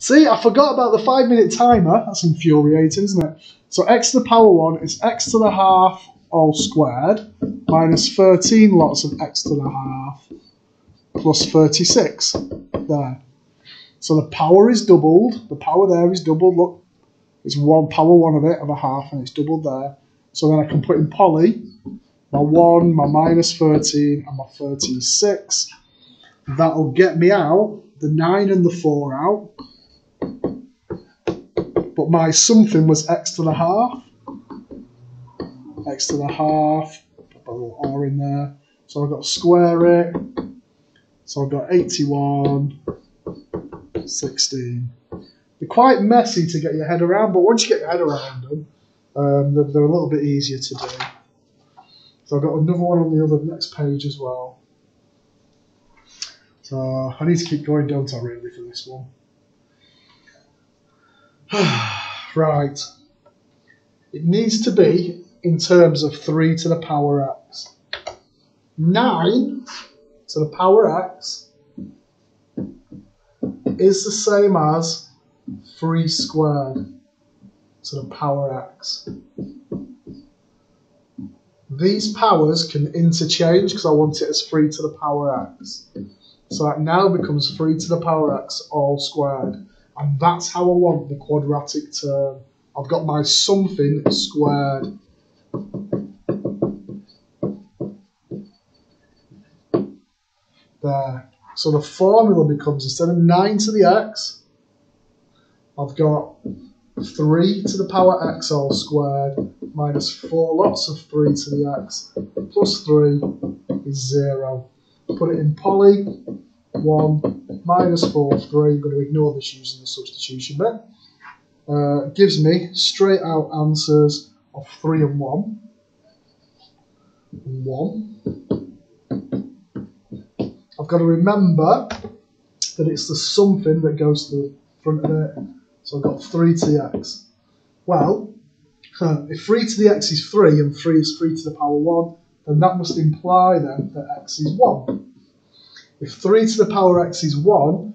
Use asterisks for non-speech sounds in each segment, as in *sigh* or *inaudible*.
See, I forgot about the five minute timer. That's infuriating, isn't it? So x to the power 1 is x to the half all squared minus 13 lots of x to the half plus 36. There. So the power is doubled. The power there is doubled. Look, it's one power 1 of it, of a half, and it's doubled there. So then I can put in poly my 1, my minus 13, and my 36. That'll get me out the 9 and the 4 out. But my something was x to the half. x to the half. Put a little r in there. So I've got square it. So I've got 81, 16. They're quite messy to get your head around, but once you get your head around them, um, they're, they're a little bit easier to do. So I've got another one on the other next page as well. So I need to keep going, don't I, really, for this one? *sighs* right. It needs to be in terms of 3 to the power x. 9 to the power x is the same as 3 squared to the power x. These powers can interchange because I want it as 3 to the power x. So that now becomes 3 to the power x all squared. And that's how I want the quadratic term. I've got my something squared. There. So the formula becomes, instead of 9 to the x, I've got 3 to the power x all squared minus 4 lots of 3 to the x plus 3 is 0. Put it in poly, 1 minus 4, 3. I'm going to ignore this using the substitution bit. Uh, gives me straight out answers of 3 and 1. 1. I've got to remember that it's the something that goes to the front of it. So I've got 3 to the x. Well, *laughs* if 3 to the x is 3 and 3 is 3 to the power 1, then that must imply then that x is 1. If 3 to the power x is 1,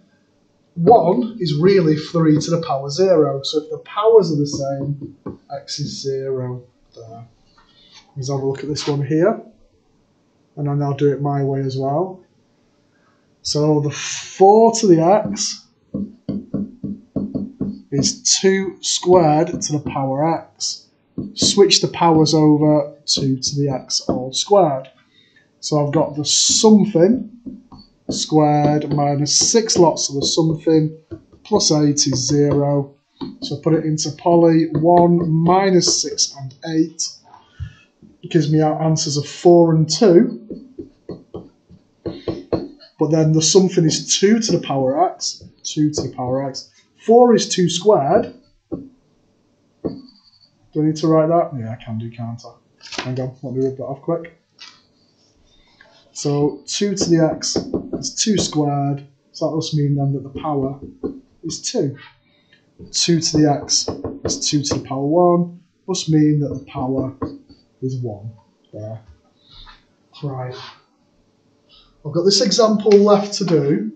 1 is really 3 to the power 0. So if the powers are the same, x is 0 there. Let's have a look at this one here. And then I'll now do it my way as well. So the 4 to the x is 2 squared to the power x. Switch the powers over 2 to the x all squared. So I've got the something squared minus 6 lots of the something plus 8 is 0. So put it into poly, 1 minus 6 and 8 gives me our answers of 4 and 2. But then the something is 2 to the power x, 2 to the power x. 4 is 2 squared. Do I need to write that? Yeah, I can do, can't I? Hang on, let me rip that off quick. So 2 to the x is 2 squared, so that must mean then that the power is 2. 2 to the x is 2 to the power 1, must mean that the power is 1 there. Right. I've got this example left to do.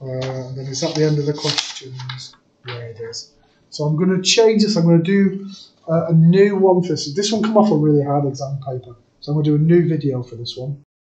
Uh, and then is that the end of the questions? Yeah, it is. So I'm going to change this. I'm going to do uh, a new one for this. This one come off a really hard exam paper. So I'm going to do a new video for this one.